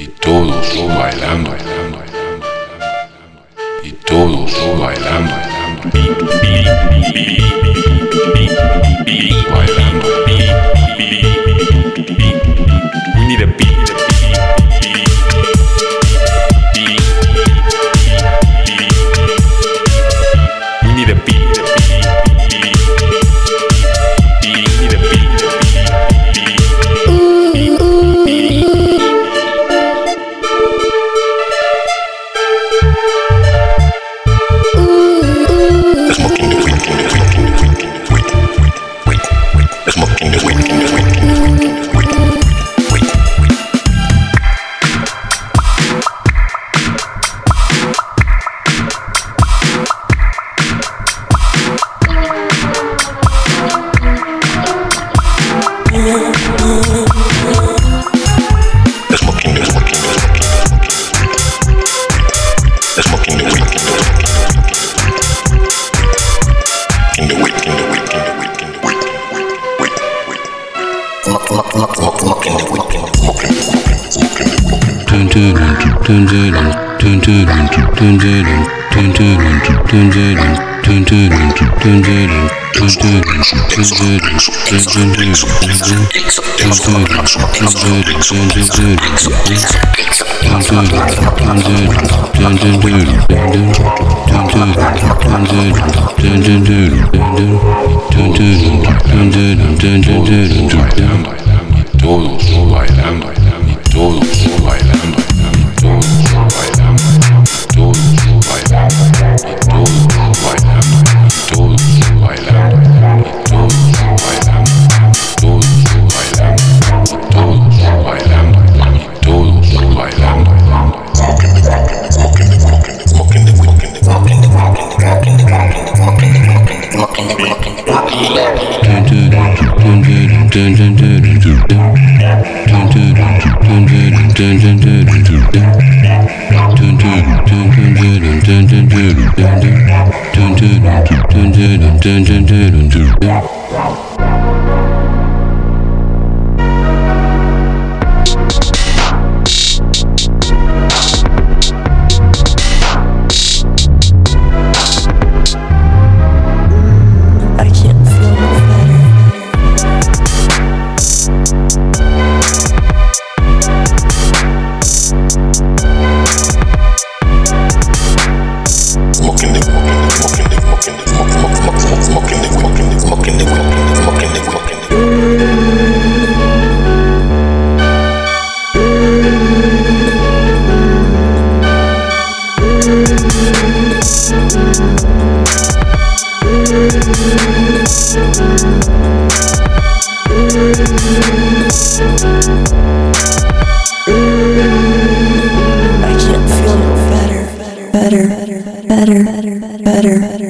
y todos bailando, y todos bailando, smoking the weed. In the weed, in the weed, in the weed, in the weed, weed, weed, weed. Smoking the weed, smoking, smoking, smoking the weed. Turn to lunch, turn to lunch, turn to lunch, turn to lunch, turn to lunch, turn to lunch. Todos bailan, todos bailan, todos bailan. walking, walking, walking, walking.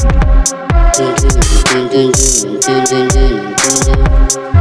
Thank you.